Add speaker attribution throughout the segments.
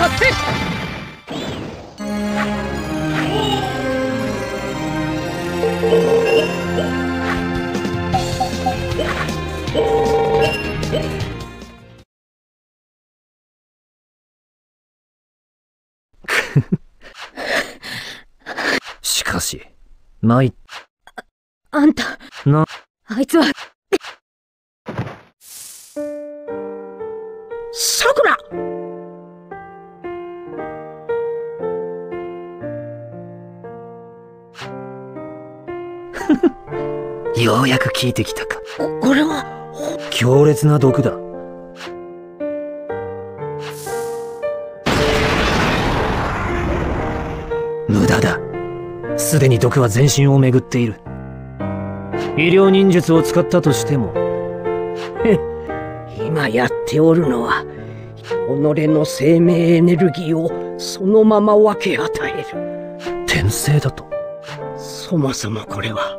Speaker 1: 発生しかし、ない。
Speaker 2: あ、あんた。
Speaker 1: な、
Speaker 2: あいつは。
Speaker 3: さくら
Speaker 1: ようやく効いてきたか。
Speaker 3: ここれは、
Speaker 1: 強烈な毒だ。無駄だ。すでに毒は全身を巡っている。医療忍術を使ったとしても、
Speaker 3: 今やっておるのは、己の生命エネルギーをそのまま分け与える。
Speaker 1: 転生だと。
Speaker 3: そもそもこれは、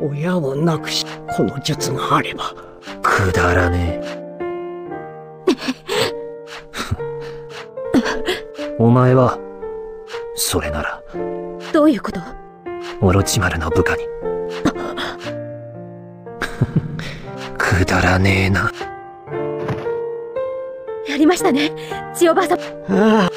Speaker 3: 親を亡くし、この術があれば、
Speaker 1: くだらねえ。お前は、それなら、
Speaker 2: どういうこと？
Speaker 1: オロチマルの部下に。くだらねえな。
Speaker 2: やりましたね、千代ばあさん。
Speaker 3: ああ、